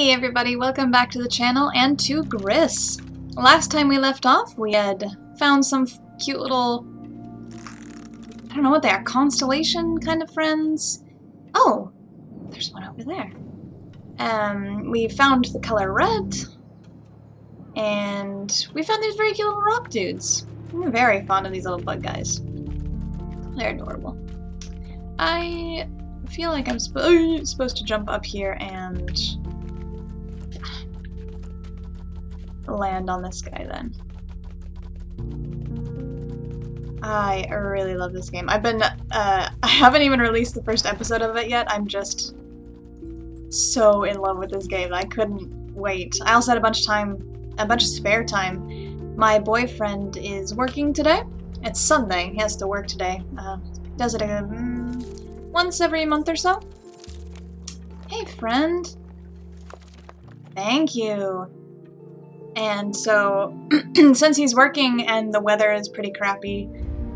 Hey everybody, welcome back to the channel and to Gris. Last time we left off, we had found some cute little, I don't know what they are, constellation kind of friends. Oh, there's one over there. Um, we found the color red, and we found these very cute little rock dudes. I'm very fond of these little bug guys. They're adorable. I feel like I'm sp supposed to jump up here and land on this guy then. I really love this game. I've been, uh, I haven't even released the first episode of it yet. I'm just so in love with this game. I couldn't wait. I also had a bunch of time, a bunch of spare time. My boyfriend is working today. It's Sunday. He has to work today. Uh, does it um, once every month or so. Hey, friend. Thank you. And so, since he's working and the weather is pretty crappy,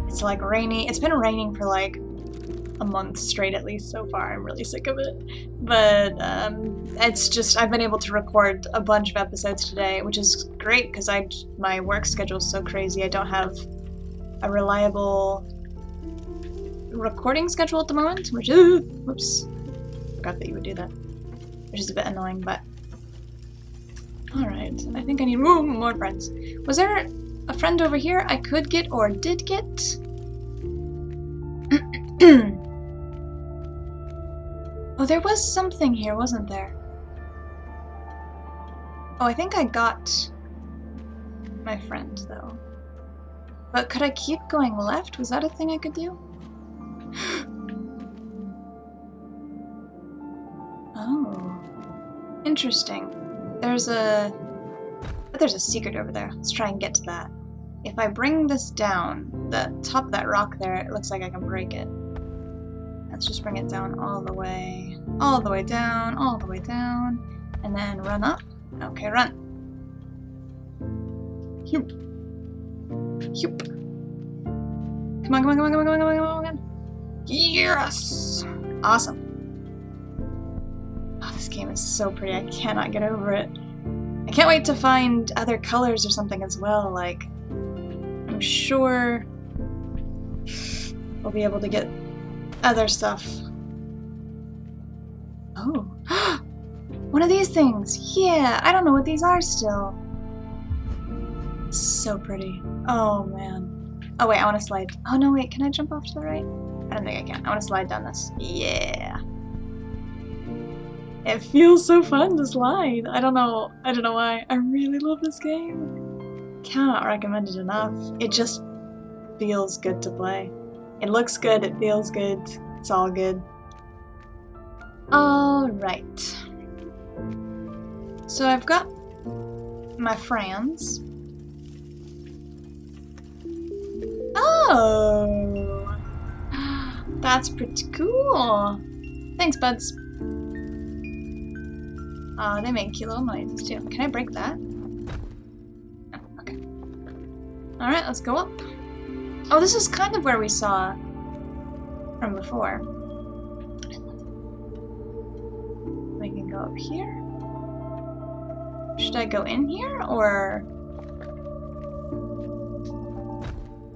it's like rainy. It's been raining for like a month straight at least so far. I'm really sick of it. But um, it's just, I've been able to record a bunch of episodes today, which is great because I my work schedule is so crazy. I don't have a reliable recording schedule at the moment, which is, whoops, forgot that you would do that, which is a bit annoying, but Alright, I think I need more, more friends. Was there a friend over here I could get or did get? oh, there was something here, wasn't there? Oh, I think I got my friend, though. But could I keep going left? Was that a thing I could do? oh. Interesting. There's a... But there's a secret over there. Let's try and get to that. If I bring this down, the top of that rock there, it looks like I can break it. Let's just bring it down all the way, all the way down, all the way down, and then run up. Okay, run. Hup. Hup. Come on, come on, come on, come on, come on, come on, come on, come on. Yes! Awesome. Oh, this game is so pretty. I cannot get over it. I can't wait to find other colors or something as well. Like, I'm sure we'll be able to get other stuff. Oh. One of these things! Yeah! I don't know what these are still. So pretty. Oh, man. Oh, wait, I want to slide. Oh, no, wait, can I jump off to the right? I don't think I can. I want to slide down this. Yeah! It feels so fun to slide. I don't know. I don't know why. I really love this game. Cannot recommend it enough. It just feels good to play. It looks good. It feels good. It's all good. Alright. So I've got my friends. Oh! That's pretty cool. Thanks, buds. Uh, they make cute little noises too. Can I break that? Oh, okay. Alright, let's go up. Oh, this is kind of where we saw from before. We can go up here. Should I go in here, or...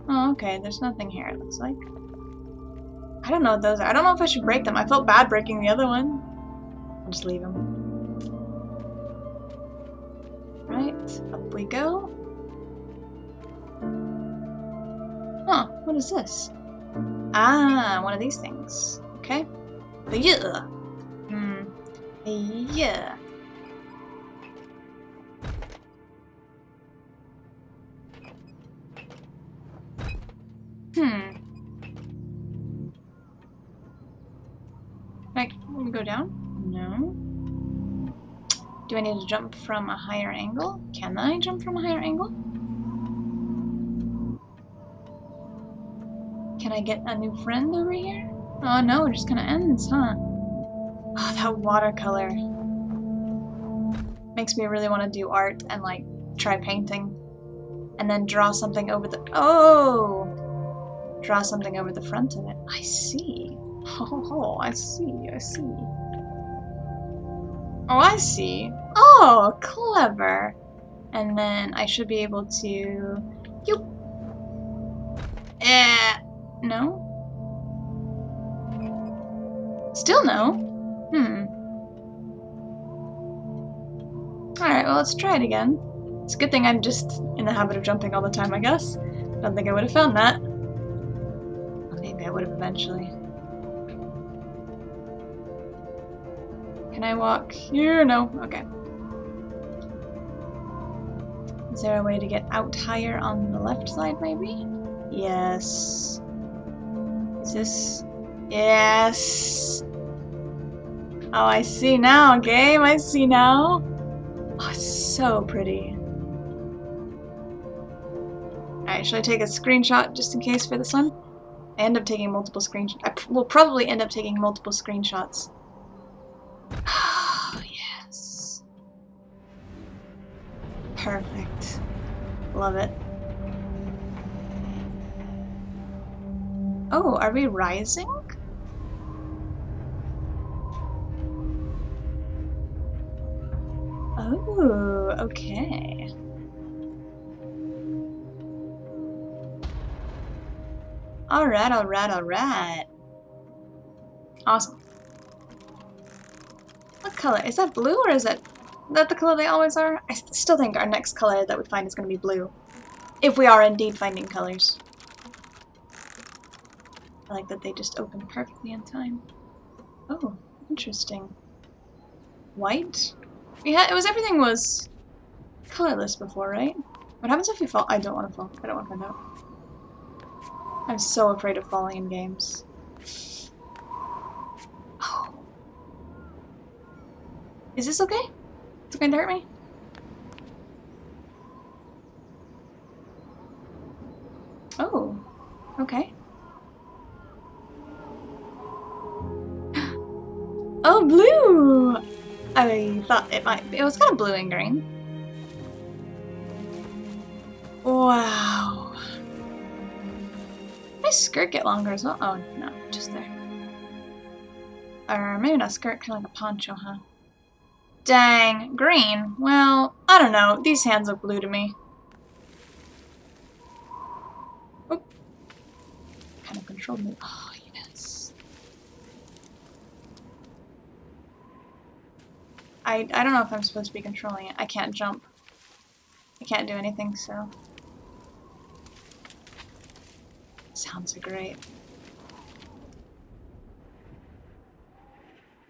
Oh, okay, there's nothing here, it looks like. I don't know what those are. I don't know if I should break them. I felt bad breaking the other one. I'll just leave them. Up we go. Huh, what is this? Ah, one of these things. Okay. Yeah. Hmm. Yeah. Do I need to jump from a higher angle? Can I jump from a higher angle? Can I get a new friend over here? Oh no, it just kinda ends, huh? Oh, that watercolor. Makes me really want to do art and like try painting. And then draw something over the- Oh! Draw something over the front of it. I see. Oh, I see, I see. Oh, I see. Oh, clever. And then I should be able to... You. Eh... No? Still no? Hmm. Alright, well let's try it again. It's a good thing I'm just in the habit of jumping all the time, I guess. Don't think I would have found that. Maybe I would have eventually. Can I walk here? No. Okay. Is there a way to get out higher on the left side, maybe? Yes. Is this... Yes! Oh, I see now, game! I see now! Oh, it's so pretty. Alright, should I take a screenshot just in case for this one? I end up taking multiple screenshots. I will probably end up taking multiple screenshots. Oh, yes. Perfect. Love it. Oh, are we rising? Oh, okay. Alright, alright, alright. Awesome. What color? Is that blue or is that, is that the color they always are? I still think our next color that we find is going to be blue. If we are indeed finding colors. I like that they just open perfectly in time. Oh, interesting. White? Yeah, it was everything was colorless before, right? What happens if you fall? I don't want to fall. I don't want to find out. I'm so afraid of falling in games. Is this okay? Is it going to hurt me? Oh. Okay. Oh, blue! I thought it might be. It was kind of blue and green. Wow. My skirt get longer as well? Oh, no, just there. Or maybe not skirt, kind of like a poncho, huh? Dang, green. Well, I don't know. These hands look blue to me. Oop. Kind of controlled me. Oh, yes. I, I don't know if I'm supposed to be controlling it. I can't jump. I can't do anything, so... Sounds great.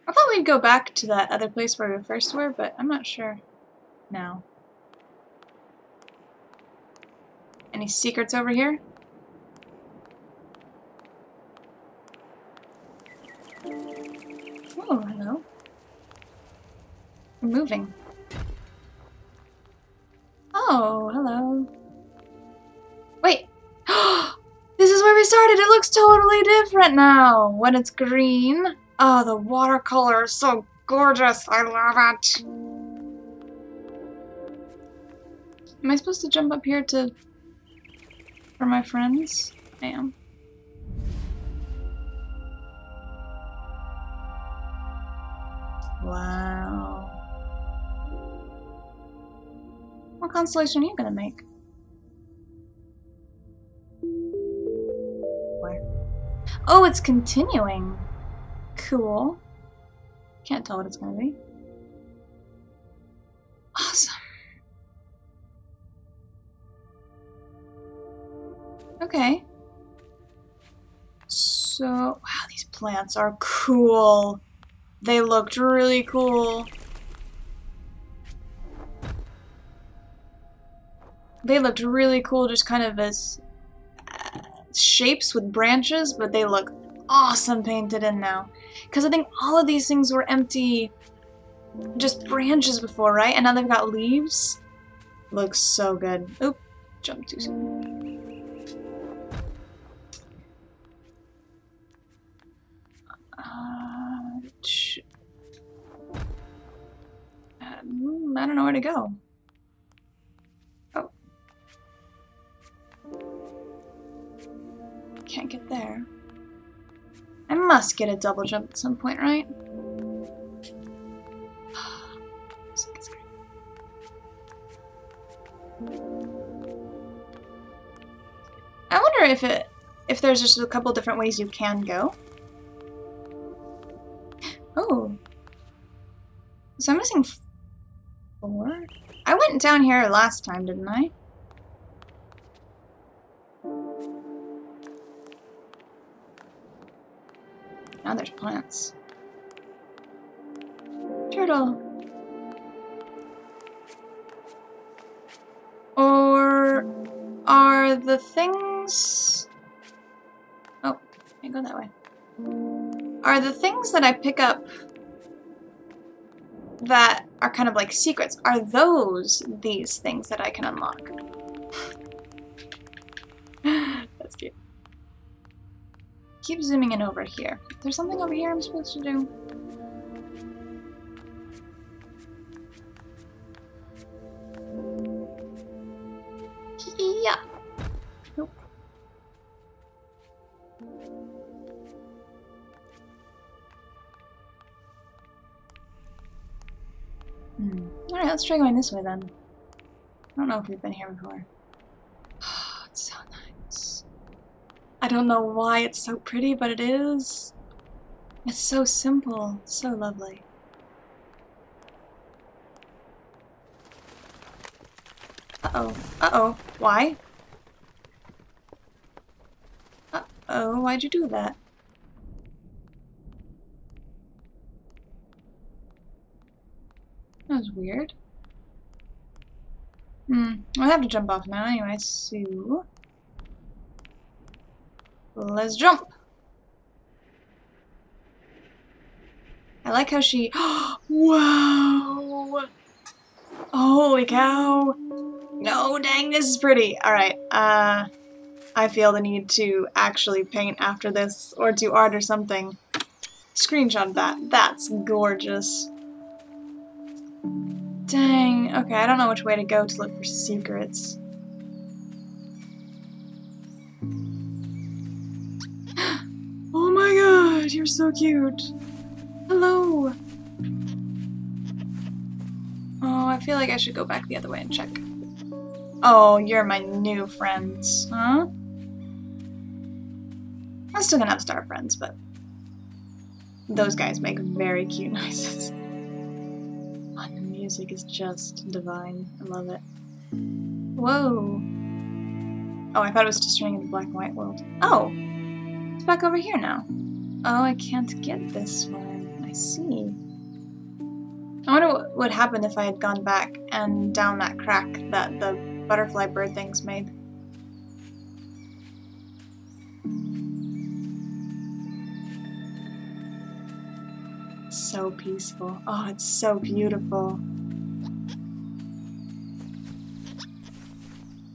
I thought we'd go back to that other place where we first were, but I'm not sure now. Any secrets over here? Oh, hello. We're moving. Oh, hello. Wait! this is where we started! It looks totally different now! When it's green. Oh, the watercolor is so gorgeous! I love it! Am I supposed to jump up here to... for my friends? I am. Wow. What constellation are you gonna make? Where? Oh, it's continuing. Cool. Can't tell what it's gonna be. Awesome. Okay. So, wow, these plants are cool. They looked really cool. They looked really cool just kind of as uh, shapes with branches, but they look awesome painted in now. Because I think all of these things were empty, just branches before, right? And now they've got leaves. Looks so good. Oop, jumped too soon. Uh, um, I don't know where to go. Oh. Can't get there. I must get a double jump at some point, right? I wonder if it if there's just a couple different ways you can go. Oh. So I'm missing four? I went down here last time, didn't I? Now there's plants. Turtle. Or are the things... Oh, I go that way. Are the things that I pick up that are kind of like secrets, are those these things that I can unlock? Keep zooming in over here. There's something over here I'm supposed to do. Yeah. Nope. Hmm. Alright, let's try going this way then. I don't know if we've been here before. Oh, it's so nice. I don't know why it's so pretty, but it is. It's so simple, so lovely. Uh-oh. Uh-oh. Why? Uh-oh, why'd you do that? That was weird. Hmm, I have to jump off now anyway, so... Let's jump! I like how she... wow! Holy cow! No, dang, this is pretty. Alright, uh... I feel the need to actually paint after this, or do art or something. Screenshot that. That's gorgeous. Dang. Okay, I don't know which way to go to look for secrets. God, you're so cute. Hello. Oh, I feel like I should go back the other way and check. Oh, you're my new friends, huh? I'm still gonna have star friends, but those guys make very cute noises The music is just divine. I love it. Whoa. Oh, I thought it was just running in the black and white world. Oh! It's back over here now. Oh, I can't get this one. I see. I wonder what would happen if I had gone back and down that crack that the butterfly bird things made. so peaceful. Oh, it's so beautiful.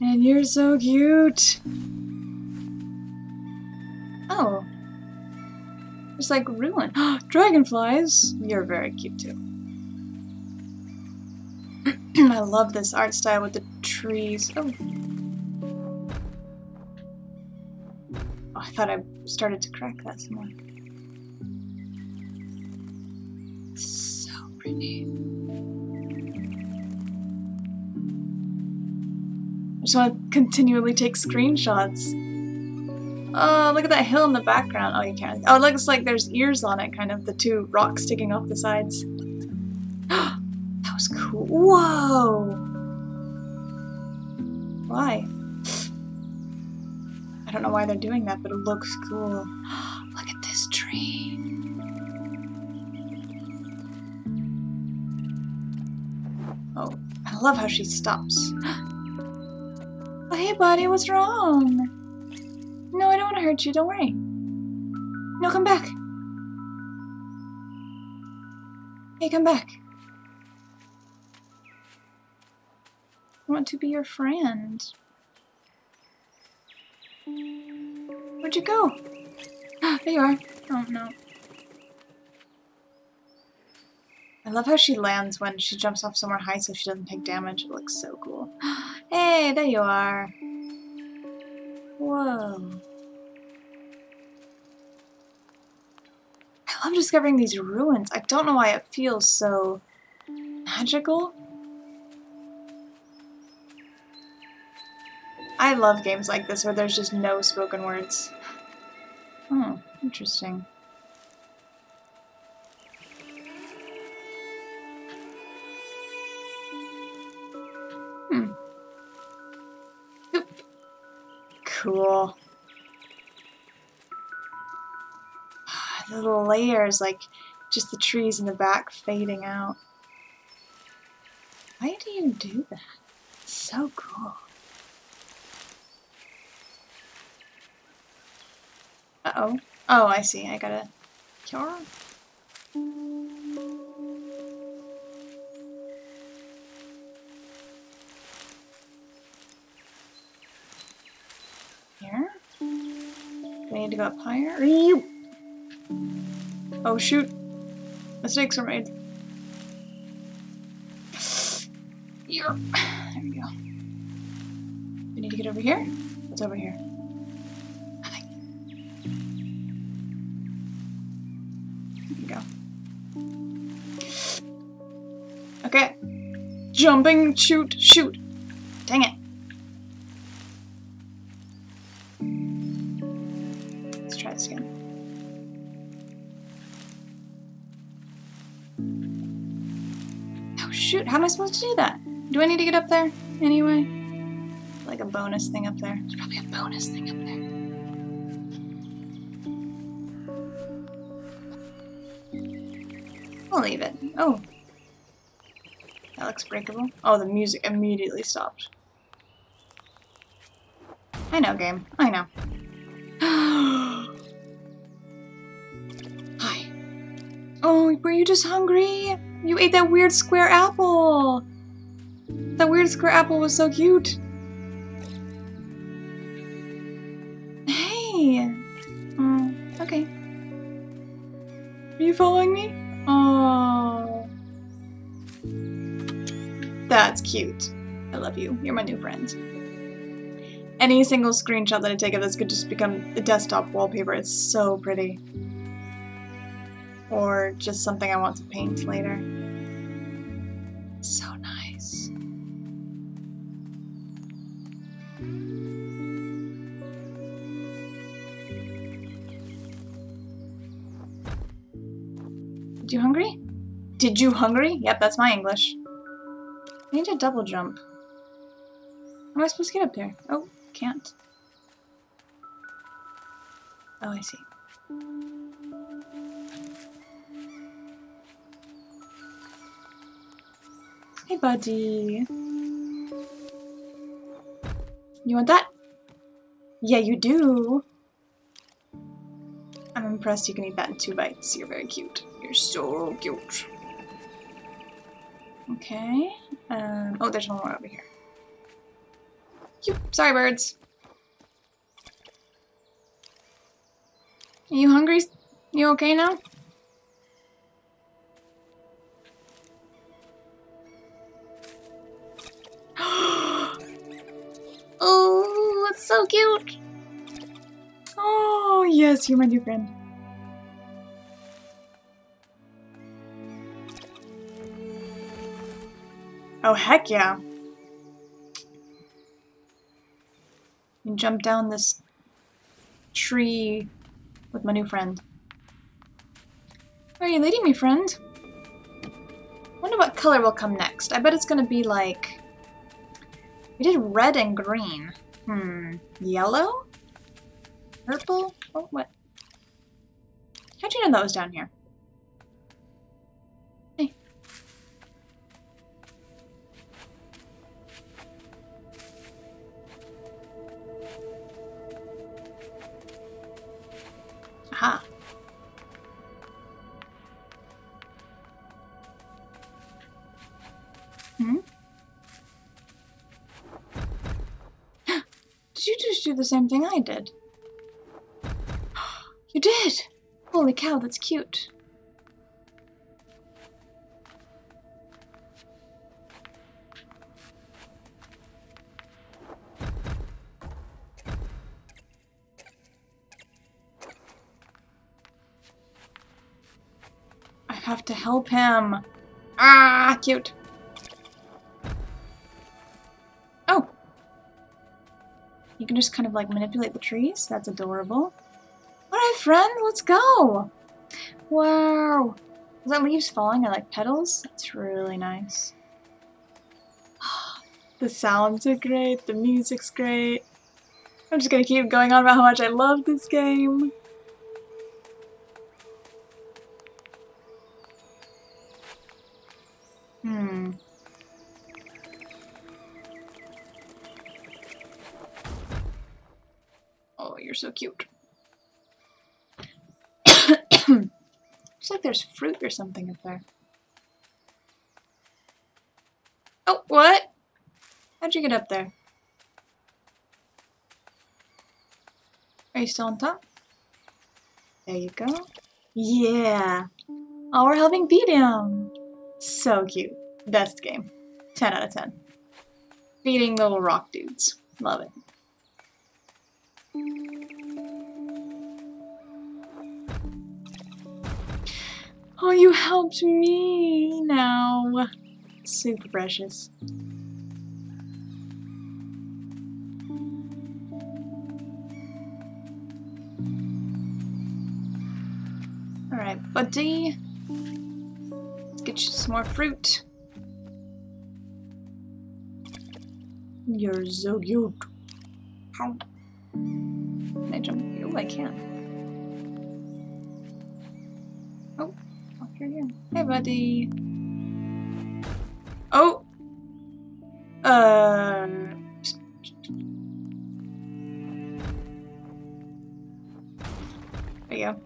And you're so cute. Like ruin. Dragonflies! You're very cute too. I love this art style with the trees. Oh. oh. I thought I started to crack that some more. So pretty. I just want to continually take screenshots. Oh, look at that hill in the background. Oh, you can't. Oh, it looks like there's ears on it, kind of, the two rocks sticking off the sides. that was cool. Whoa! Why? I don't know why they're doing that, but it looks cool. look at this tree. Oh, I love how she stops. Oh, hey, buddy, what's wrong? No, I don't want to hurt you. Don't worry. No, come back. Hey, come back. I want to be your friend. Where'd you go? Ah, there you are. Oh, no. I love how she lands when she jumps off somewhere high so she doesn't take damage. It looks so cool. Hey, there you are. Whoa. I love discovering these ruins. I don't know why it feels so magical. I love games like this where there's just no spoken words. Oh, interesting. Layers, like just the trees in the back fading out. Why do you do that? It's so cool. Uh-oh. Oh, I see. I gotta cure. Here? Do I need to go up higher? Oh shoot. Mistakes are made. Here. There we go. We need to get over here? What's over here? There we go. Okay. Jumping, shoot, shoot. To do that? Do I need to get up there anyway? Like a bonus thing up there. There's probably a bonus thing up there. I'll leave it. Oh, that looks breakable. Oh, the music immediately stopped. I know, game. I know. Hi. Oh, were you just hungry? You ate that weird square apple! That weird square apple was so cute! Hey! Oh, okay. Are you following me? Oh. That's cute. I love you. You're my new friend. Any single screenshot that I take of this could just become the desktop wallpaper. It's so pretty. Or just something I want to paint later. So nice. Did you hungry? Did you hungry? Yep, that's my English. I need to double jump. How am I supposed to get up there? Oh, can't. Oh, I see. Hey, buddy. You want that? Yeah, you do. I'm impressed you can eat that in two bites. You're very cute. You're so cute. Okay. Um, oh, there's one more over here. Cute. Sorry, birds. Are you hungry? You okay now? Oh, yes, you're my new friend. Oh, heck yeah. You jump down this tree with my new friend. Where are you leading me, friend? wonder what color will come next. I bet it's gonna be like... We did red and green. Hmm. Yellow? Purple? Oh, what? How'd you know that was down here? Hey. Aha. Hmm? did you just do the same thing I did? You did! Holy cow, that's cute. I have to help him. Ah, cute. Oh. You can just kind of like manipulate the trees. That's adorable. Alright, friend, let's go! Wow! Is that leaves falling or like petals? That's really nice. the sounds are great, the music's great. I'm just gonna keep going on about how much I love this game. Hmm. Oh, you're so cute. Looks like there's fruit or something up there. Oh, what? How'd you get up there? Are you still on top? There you go. Yeah! Oh, we're helping beat him! So cute. Best game. 10 out of 10. Beating little rock dudes. Love it. Oh, you helped me now. Super precious. Alright, buddy. Let's get you some more fruit. You're so cute. Can I jump? Oh, I can. Hey, buddy. Oh! Uh... There you go.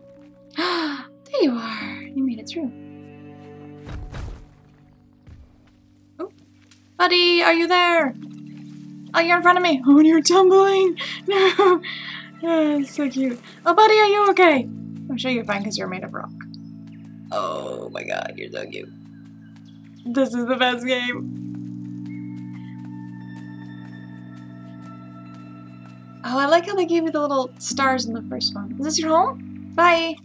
there you are! You made it through. Oh. Buddy, are you there? Oh, you're in front of me! Oh, you're tumbling! No! Oh, so cute. Oh, buddy, are you okay? I'm sure you're fine because you're made of rock. Oh my god, you're so cute. This is the best game. Oh, I like how they gave me the little stars in the first one. Is this your home? Bye.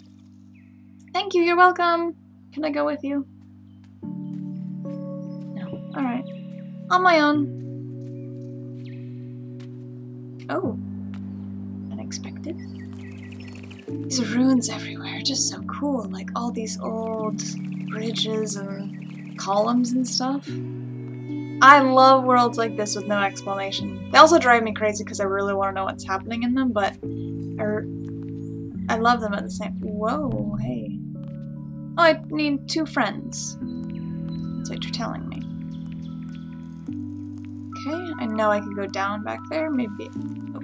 Thank you, you're welcome. Can I go with you? No. Alright. On my own. Oh. Unexpected. These ruins everywhere, just so cool. Like all these old bridges and columns and stuff. I love worlds like this with no explanation. They also drive me crazy because I really want to know what's happening in them, but I, I love them at the same- Whoa, hey. Oh, I need two friends. That's what you're telling me. Okay, I know I can go down back there. Maybe, oh,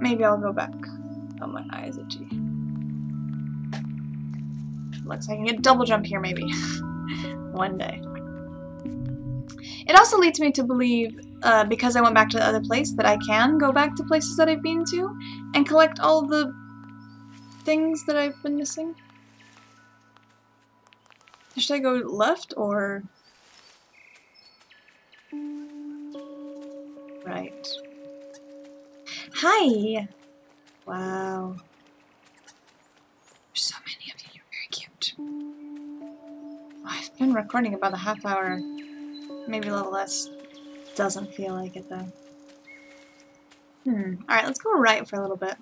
maybe I'll go back. Oh, my eyes itchy. Looks like I can get double jump here, maybe. One day. It also leads me to believe, uh, because I went back to the other place, that I can go back to places that I've been to and collect all the things that I've been missing. Should I go left or... Right. Hi! Wow. There's so many of you, you're I've been recording about a half hour, maybe a little less. Doesn't feel like it though. Hmm. Alright, let's go right for a little bit.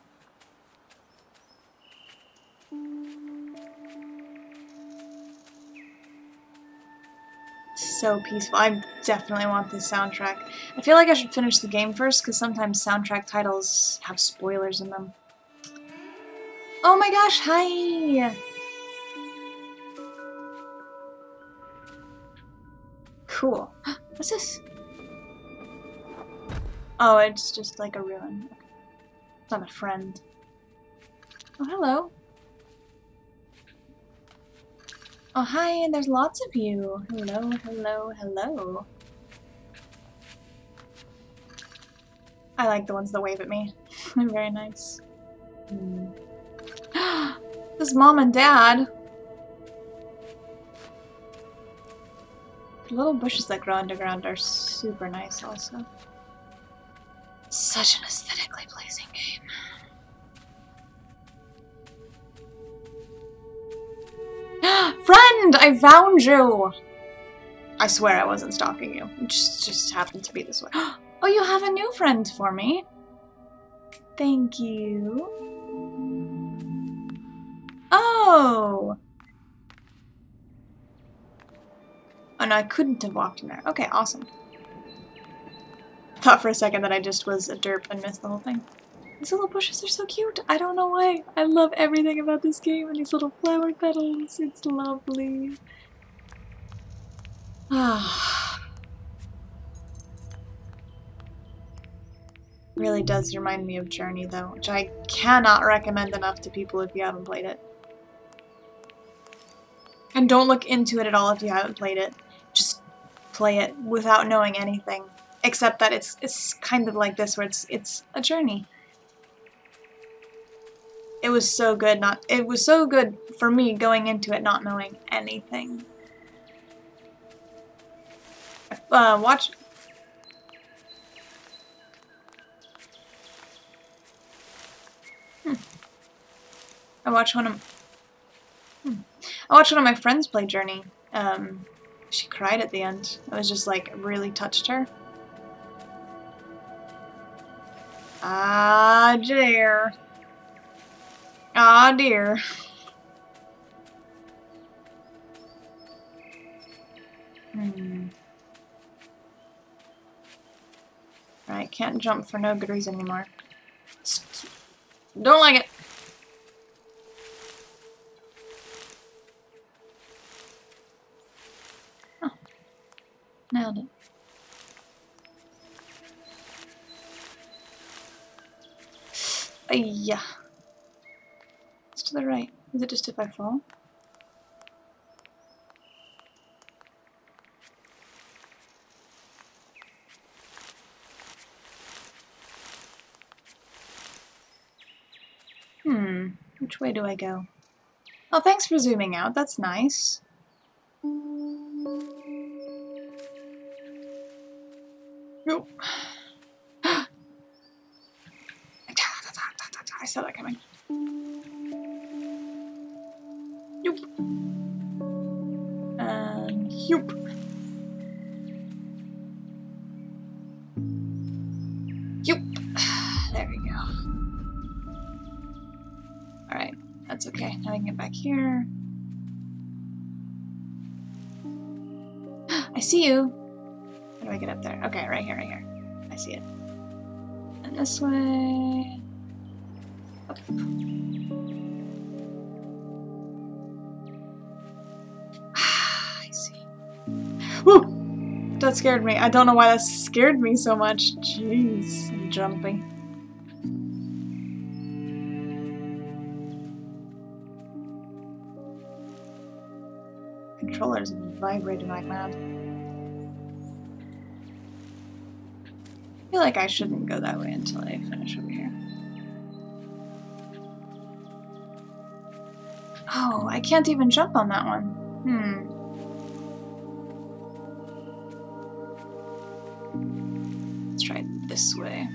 so peaceful. I definitely want this soundtrack. I feel like I should finish the game first, because sometimes soundtrack titles have spoilers in them. Oh my gosh, hi! Cool. What's this? Oh, it's just like a ruin. It's not a friend. Oh, hello. Oh, hi, and there's lots of you. Hello, hello, hello. I like the ones that wave at me. They're very nice. Hmm. this mom and dad. The little bushes that grow underground are super nice also. Such an aesthetically pleasing game. Friend! I found you! I swear I wasn't stalking you. It just, just happened to be this way. Oh, you have a new friend for me? Thank you. Oh! Oh no, I couldn't have walked in there. Okay, awesome. Thought for a second that I just was a derp and missed the whole thing. These little bushes are so cute. I don't know why. I love everything about this game and these little flower petals. It's lovely. Ah. really does remind me of Journey though, which I cannot recommend enough to people if you haven't played it. And don't look into it at all if you haven't played it. Play it without knowing anything. Except that it's it's kind of like this where it's it's a journey. It was so good not it was so good for me going into it not knowing anything. Uh, watch hmm. I watched one of hmm. I watched one of my friends play Journey. Um, she cried at the end. It was just like really touched her. Ah, dear. Ah, dear. Hmm. Right, can't jump for no good reason anymore. Don't like it. Nailed it. Yeah. It's to the right. Is it just if I fall? Hmm. Which way do I go? Oh, thanks for zooming out. That's nice. Nope. I saw that coming. Yoop. And yoop. Yoop. There we go. Alright, that's okay. Now I can get back here. I see you. How do I get up there? Okay, right here, right here. I see it. And this way. Up. I see. Woo! That scared me. I don't know why that scared me so much. Jeez, I'm jumping. Controller's vibrating like mad. Feel like I shouldn't go that way until I finish over here. Oh, I can't even jump on that one. Hmm. Let's try this way.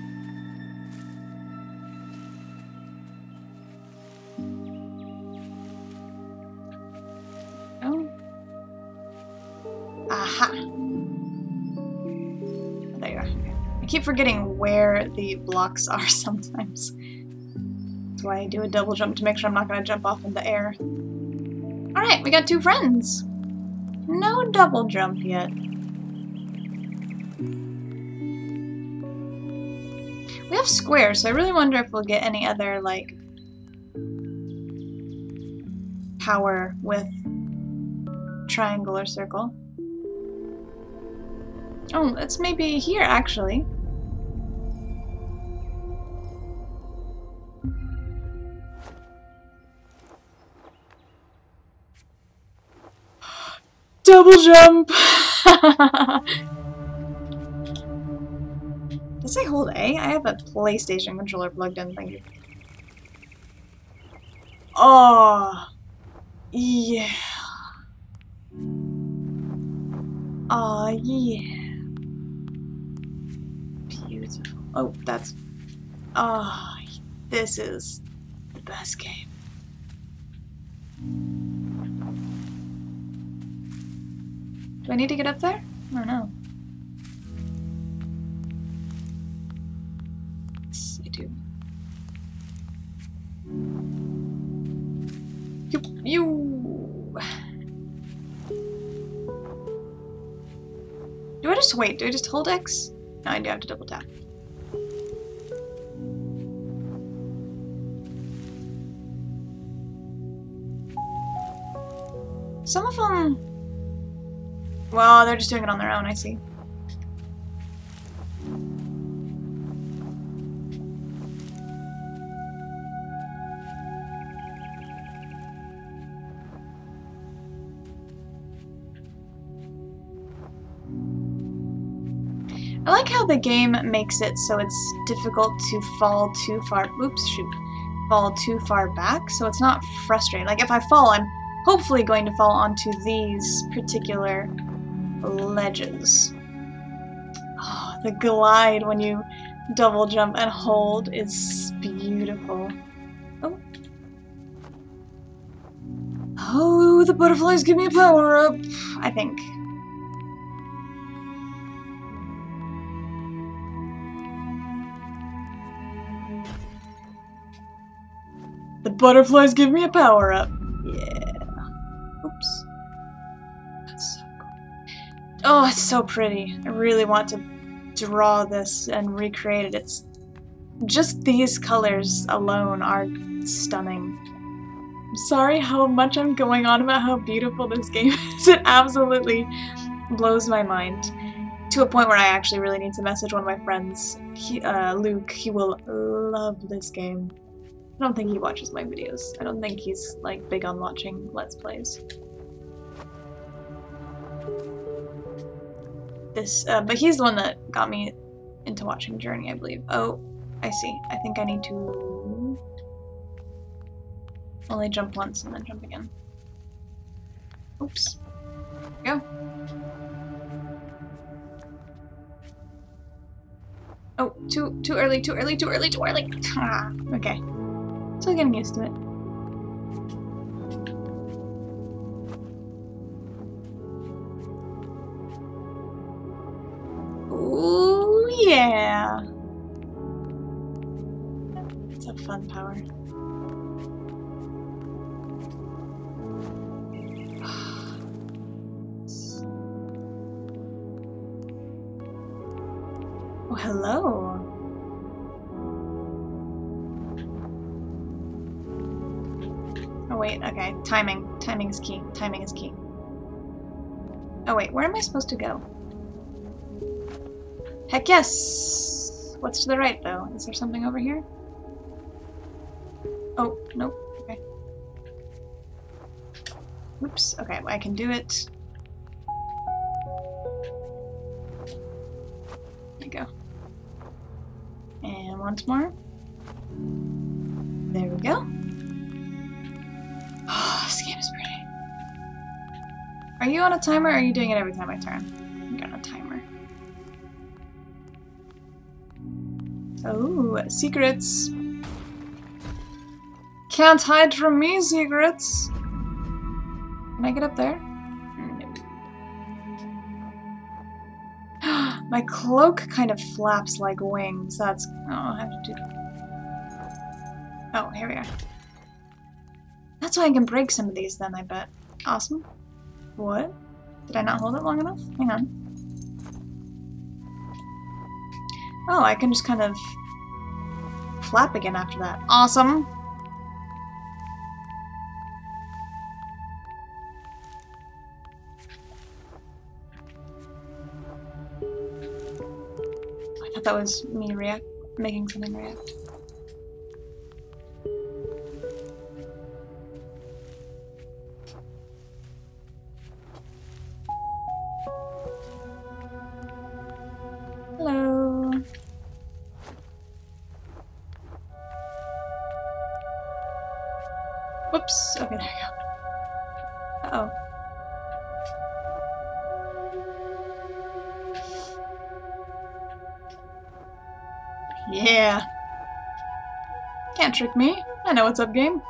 Keep forgetting where the blocks are sometimes. That's why I do a double jump to make sure I'm not going to jump off in the air. Alright, we got two friends. No double jump yet. We have squares, so I really wonder if we'll get any other, like, power with triangle or circle. Oh, it's maybe here, actually. Double jump! Does I say hold A? I have a PlayStation controller plugged in, thank you. Oh! Yeah. Oh, yeah. Beautiful. Oh, that's... Oh, this is the best game. Do I need to get up there? I don't know. Yes, I do. You, you. Do I just wait? Do I just hold X? No, I do have to double tap. Some of them well, they're just doing it on their own, I see. I like how the game makes it so it's difficult to fall too far- oops, shoot, fall too far back, so it's not frustrating. Like, if I fall, I'm hopefully going to fall onto these particular ledges. Oh, ah, the glide when you double jump and hold is beautiful. Oh. Oh, the butterflies give me a power up, I think. The butterflies give me a power up. Yeah. Oh, it's so pretty. I really want to draw this and recreate it. It's just these colors alone are stunning. Sorry how much I'm going on about how beautiful this game is. It absolutely blows my mind. To a point where I actually really need to message one of my friends, he, uh, Luke. He will love this game. I don't think he watches my videos. I don't think he's like big on watching Let's Plays. This, uh, but he's the one that got me into watching Journey, I believe. Oh, I see. I think I need to only jump once and then jump again. Oops. Go. Oh, too too early, too early, too early, too early. Ah, okay. Still getting used to it. Yeah. It's a fun power. Oh, hello. Oh wait, okay. Timing. Timing is key. Timing is key. Oh wait, where am I supposed to go? Heck yes! What's to the right though? Is there something over here? Oh, nope. Okay. Oops. Okay, well, I can do it. There you go. And once more. There we go. Oh, this game is pretty. Are you on a timer or are you doing it every time I turn? Oh, secrets. Can't hide from me, secrets. Can I get up there? My cloak kind of flaps like wings. That's... Oh, I have to do... Oh, here we are. That's why I can break some of these then, I bet. Awesome. What? Did I not hold it long enough? Hang on. Oh, I can just kind of flap again after that. Awesome! I thought that was me react making something react. Whoops. Okay, there you go. Uh oh. Yeah. Can't trick me. I know what's up, game.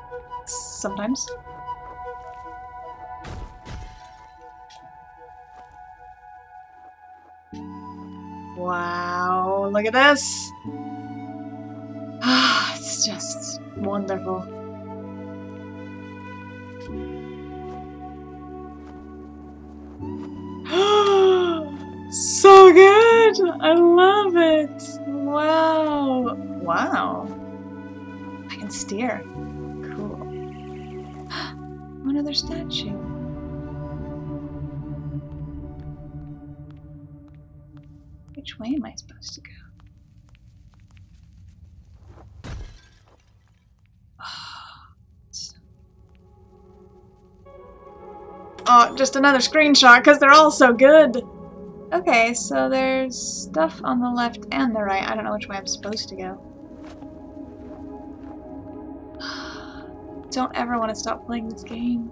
Sometimes. Wow, look at this! It's just wonderful. I love it! Wow! Wow. I can steer. Cool. Another statue. Which way am I supposed to go? Oh, just another screenshot because they're all so good. Okay, so there's stuff on the left and the right. I don't know which way I'm supposed to go. don't ever want to stop playing this game.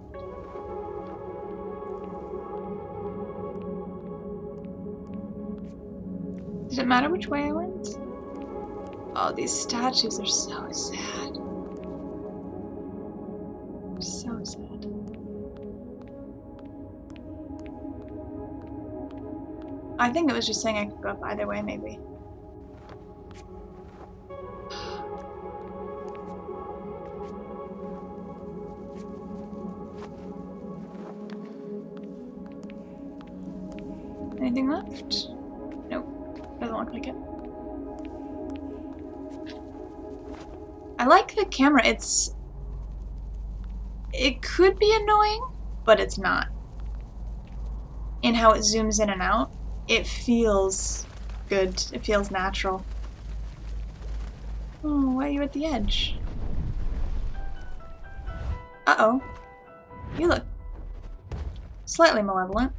Did it matter which way I went? Oh, these statues are so sad. I think it was just saying I could go up either way, maybe. Anything left? Nope. Doesn't look like it. I like the camera. It's... It could be annoying, but it's not. In how it zooms in and out it feels good. It feels natural. Oh, why are you at the edge? Uh-oh. You look slightly malevolent.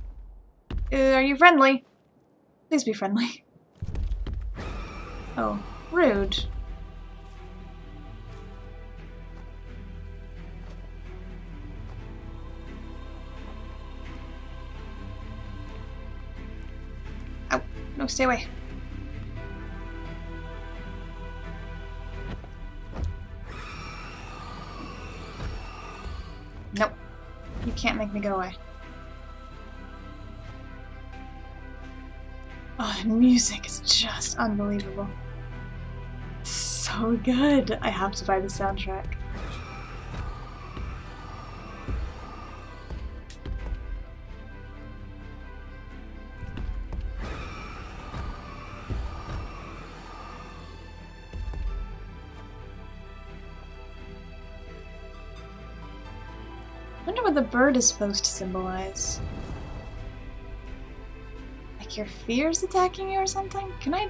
Uh, are you friendly? Please be friendly. Oh, rude. Stay away. Nope. You can't make me go away. Oh, the music is just unbelievable. so good. I have to buy the soundtrack. Bird is supposed to symbolize. Like your fears attacking you or something? Can I...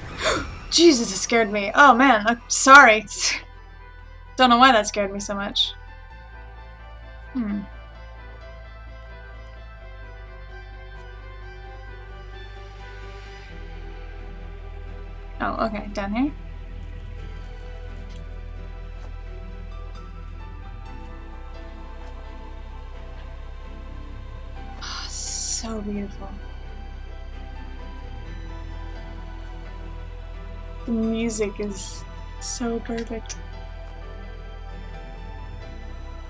Jesus, it scared me. Oh man, I'm sorry. Don't know why that scared me so much. Hmm. Oh, okay, down here? So beautiful. The music is so perfect.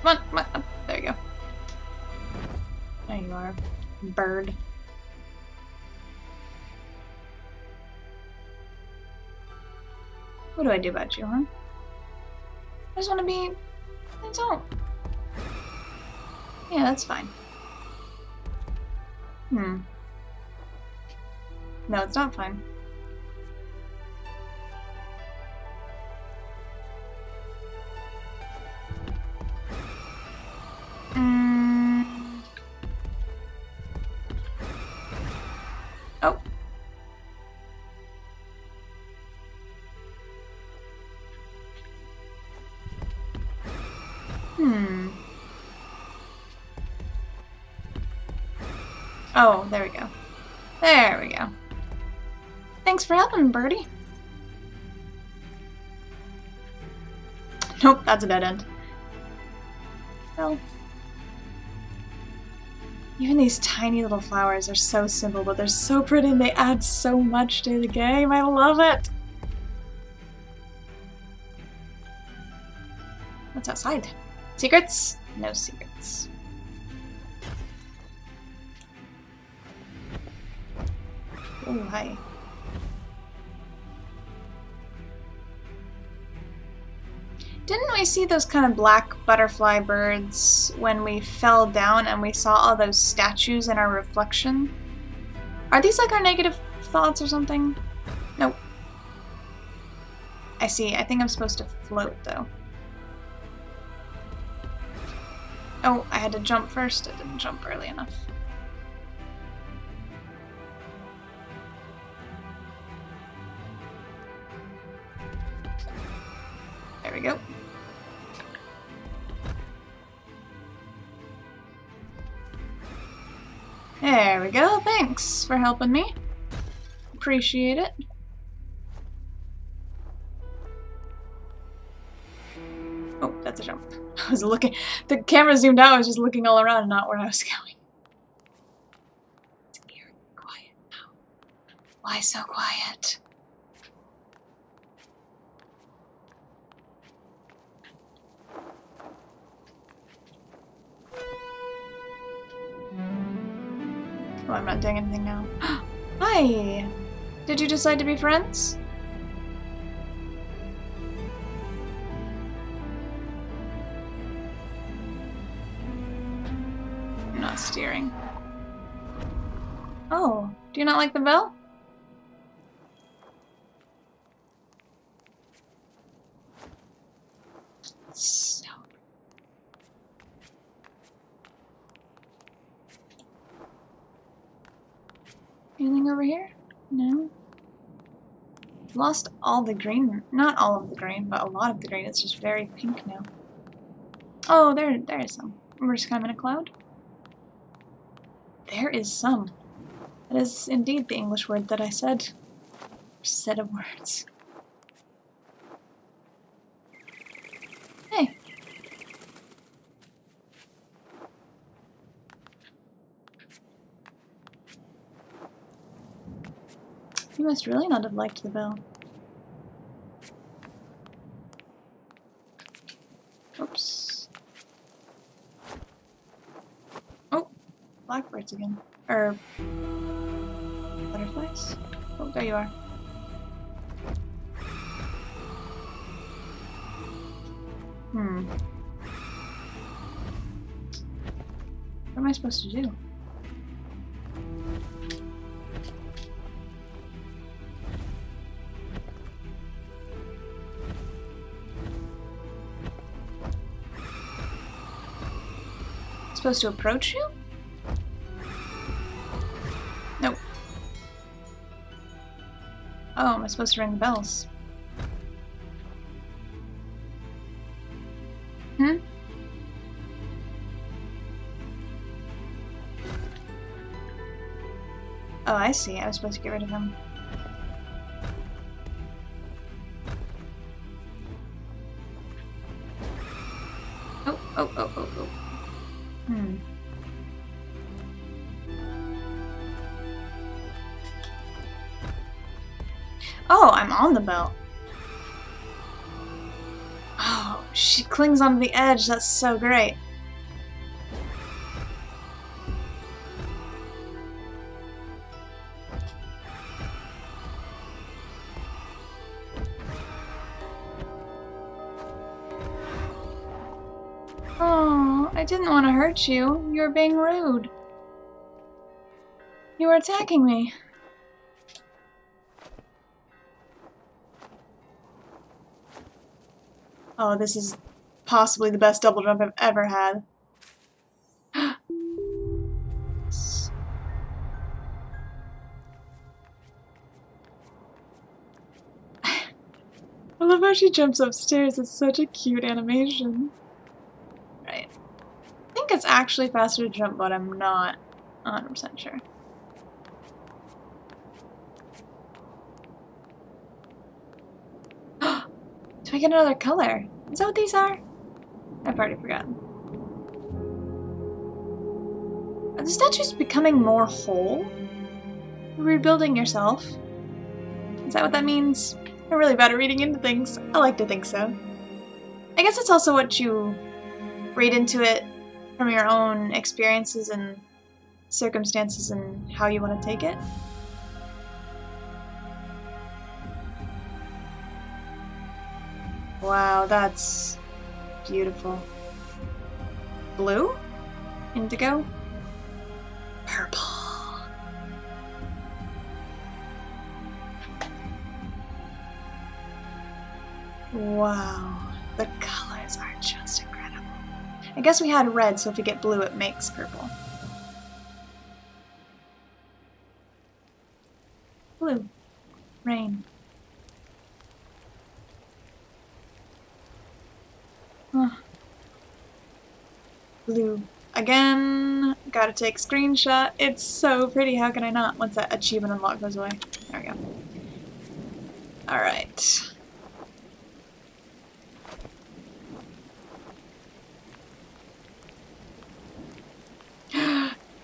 Come on, come on, there you go. There you are, bird. What do I do about you, huh? I just want to be... That's all. Yeah, that's fine. Hmm. No, it's not fine. Oh, there we go. There we go. Thanks for helping, Birdie. Nope, that's a dead end. Well. Even these tiny little flowers are so simple, but they're so pretty and they add so much to the game. I love it! What's outside? Secrets? No secrets. Oh, hi. Didn't we see those kind of black butterfly birds when we fell down and we saw all those statues in our reflection? Are these like our negative thoughts or something? Nope. I see. I think I'm supposed to float, though. Oh, I had to jump first. I didn't jump early enough. We go. There we go. Thanks for helping me. Appreciate it. Oh, that's a jump. I was looking. The camera zoomed out. I was just looking all around, and not where I was going. It's eerie quiet now. Why so quiet? Oh, I'm not doing anything now. Hi! Did you decide to be friends? I'm not steering. Oh, do you not like the bell? So Anything over here? No. Lost all the green. Not all of the green, but a lot of the green. It's just very pink now. Oh, there, there is some. We're just kind of in a cloud. There is some. That is indeed the English word that I said. Set of words. You must really not have liked the bell. Oops. Oh, blackbirds again. Or butterflies? Oh, there you are. Hmm. What am I supposed to do? Supposed to approach you? Nope. Oh, am I supposed to ring the bells? Hmm? Oh, I see. I was supposed to get rid of him. Oh, oh, oh, oh, oh. Hmm. Oh, I'm on the belt. Oh, she clings onto the edge. That's so great. Hurt you. You're being rude. You are attacking me. Oh, this is possibly the best double jump I've ever had. I love how she jumps upstairs. It's such a cute animation. It's actually faster to jump, but I'm not 100% sure. Do I get another color? Is that what these are? I've already forgotten. Are the statues becoming more whole? You're rebuilding yourself? Is that what that means? I'm really bad at reading into things. I like to think so. I guess it's also what you read into it from your own experiences and circumstances and how you want to take it. Wow, that's beautiful. Blue? Indigo? Purple. Wow. I guess we had red, so if we get blue, it makes purple. Blue. Rain. Huh. Blue. Again, gotta take screenshot. It's so pretty, how can I not? Once that achievement unlock goes away. There we go. Alright.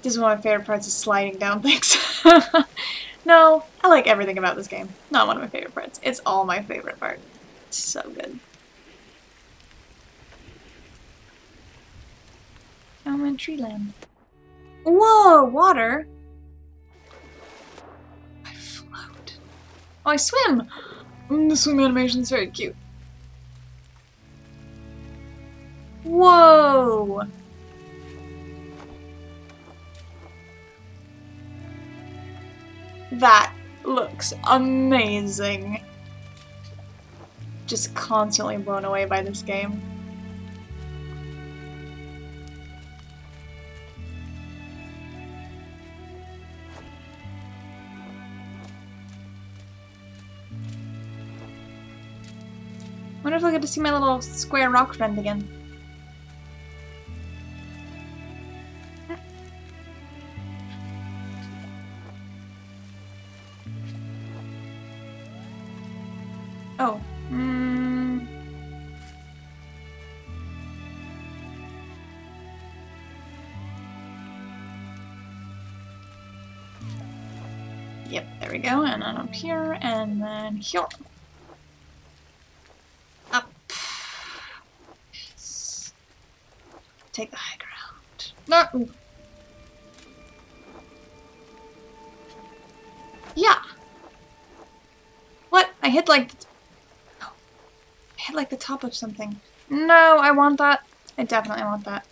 This is one of my favorite parts of sliding down things. no, I like everything about this game. Not one of my favorite parts. It's all my favorite part. It's so good. I'm in tree land. Whoa, water! I float. Oh, I swim! Mm, the swim animation is very cute. Whoa! That looks amazing. Just constantly blown away by this game. wonder if I'll get to see my little square rock friend again. And then up here, and then here. Up. Take the high ground. No. Yeah. What? I hit like I hit like the top of something. No, I want that. I definitely want that.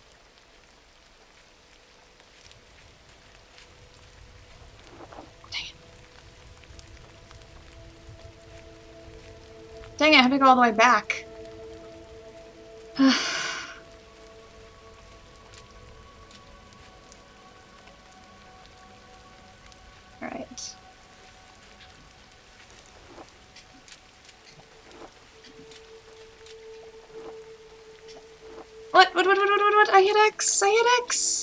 I have to go all the way back. Alright. What? What? What? What? What? What? I hit X. I hit X.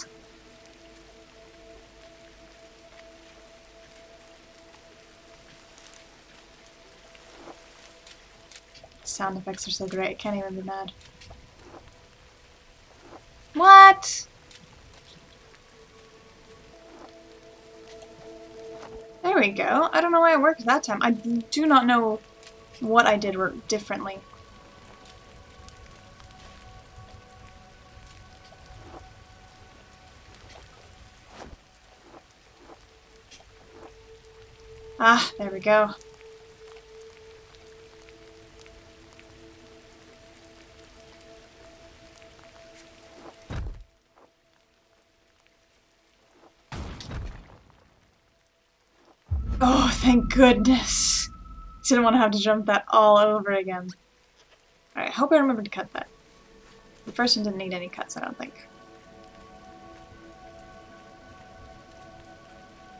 Sound effects are so great. I can't even be mad. What? There we go. I don't know why it worked that time. I do not know what I did differently. Ah, there we go. Goodness. Didn't want to have to jump that all over again. Alright, hope I remember to cut that. The first one didn't need any cuts, I don't think.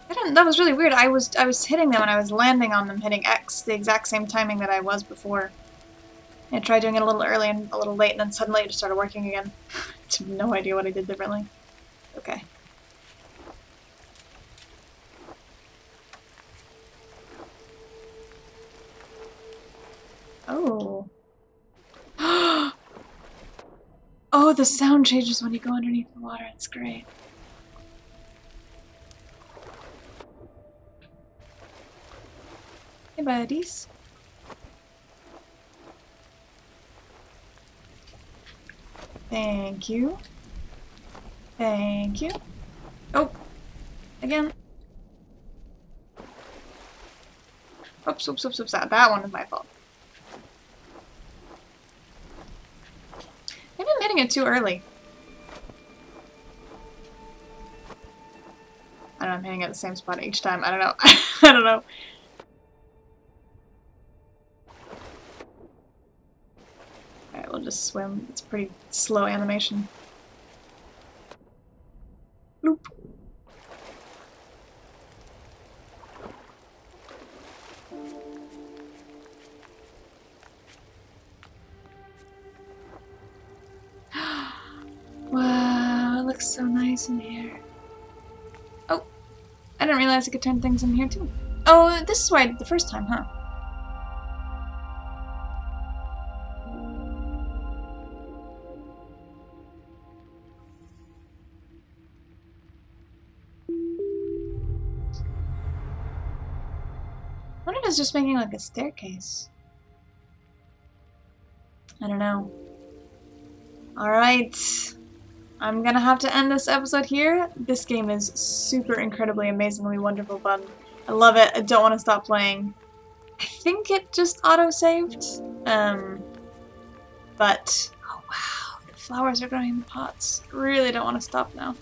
I didn't, that was really weird. I was I was hitting them and I was landing on them hitting X the exact same timing that I was before. I tried doing it a little early and a little late and then suddenly it just started working again. I have no idea what I did differently. Okay. The sound changes when you go underneath the water. It's great. Hey, buddies. Thank you. Thank you. Oh, again. Oops, oops, oops, oops. That, that one is my fault. Maybe it too early. I don't know, I'm hitting at the same spot each time. I don't know. I don't know. Alright, we'll just swim. It's pretty slow animation. I I could turn things in here too. Oh, this is why I did the first time, huh? What if it's just making like a staircase? I don't know. Alright. I'm gonna have to end this episode here. This game is super incredibly amazingly wonderful fun. I love it. I don't want to stop playing. I think it just auto-saved. Um, but, oh wow, the flowers are growing in the pots. Really don't want to stop now.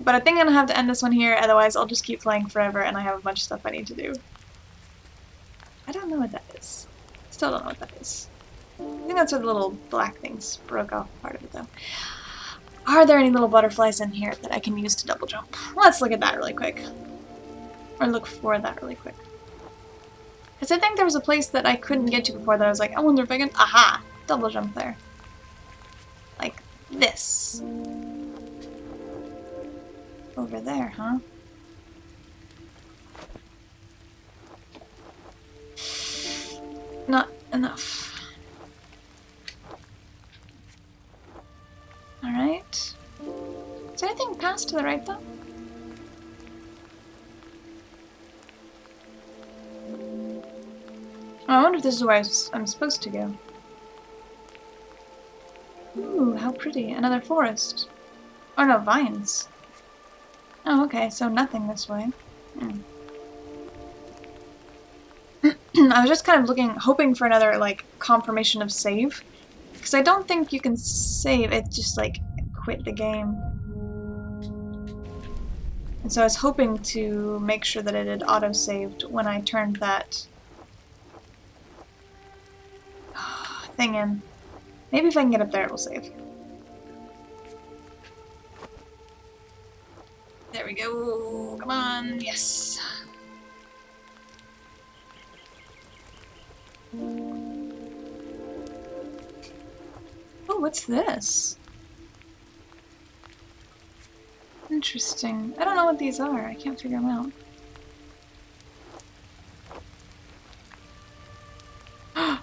But I think I'm gonna have to end this one here, otherwise I'll just keep playing forever and I have a bunch of stuff I need to do. I don't know what that is. Still don't know what that is. I think that's where the little black things broke off part of it though. Are there any little butterflies in here that I can use to double jump? Let's look at that really quick. Or look for that really quick. Because I think there was a place that I couldn't get to before that I was like, I wonder if I can... Aha! Double jump there. Like this. Over there, huh? Not enough. To the right, though? I wonder if this is where I am supposed to go. Ooh, how pretty. Another forest. Oh no, vines. Oh, okay, so nothing this way. Hmm. I was just kind of looking, hoping for another, like, confirmation of save. Because I don't think you can save, it just, like, quit the game. And so I was hoping to make sure that it had auto-saved when I turned that thing in. Maybe if I can get up there it will save. There we go. Come on. Yes. Oh, what's this? Interesting. I don't know what these are. I can't figure them out.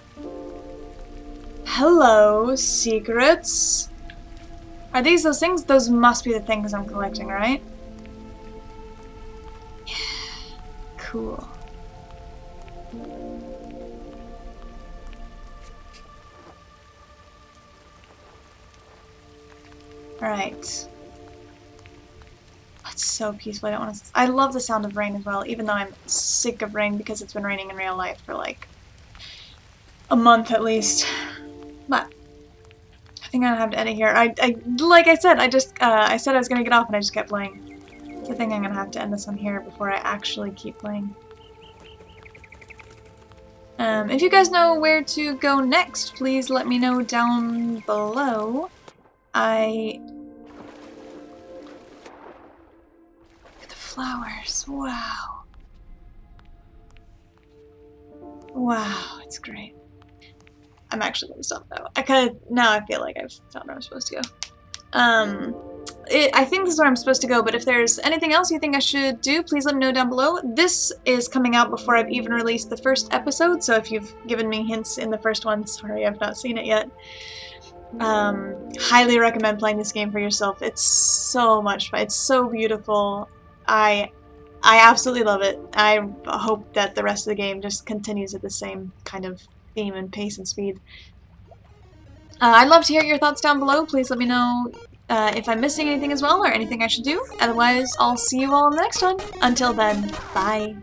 Hello, secrets. Are these those things? Those must be the things I'm collecting, right? Cool. Alright. It's so peaceful. I don't want to. I love the sound of rain as well, even though I'm sick of rain because it's been raining in real life for like a month at least. But I think I don't have to edit here. I, I like I said, I just uh, I said I was gonna get off and I just kept playing. I think I'm gonna have to end this one here before I actually keep playing. Um, if you guys know where to go next, please let me know down below. I... flowers. Wow. Wow, it's great. I'm actually gonna stop though. I of, now I feel like I've found where I'm supposed to go. Um, it, I think this is where I'm supposed to go, but if there's anything else you think I should do, please let me know down below. This is coming out before I've even released the first episode, so if you've given me hints in the first one, sorry I've not seen it yet. Um, highly recommend playing this game for yourself. It's so much fun. It's so beautiful. I I absolutely love it. I hope that the rest of the game just continues at the same kind of theme and pace and speed. Uh, I'd love to hear your thoughts down below. Please let me know uh, if I'm missing anything as well or anything I should do. Otherwise, I'll see you all next one. Until then, bye.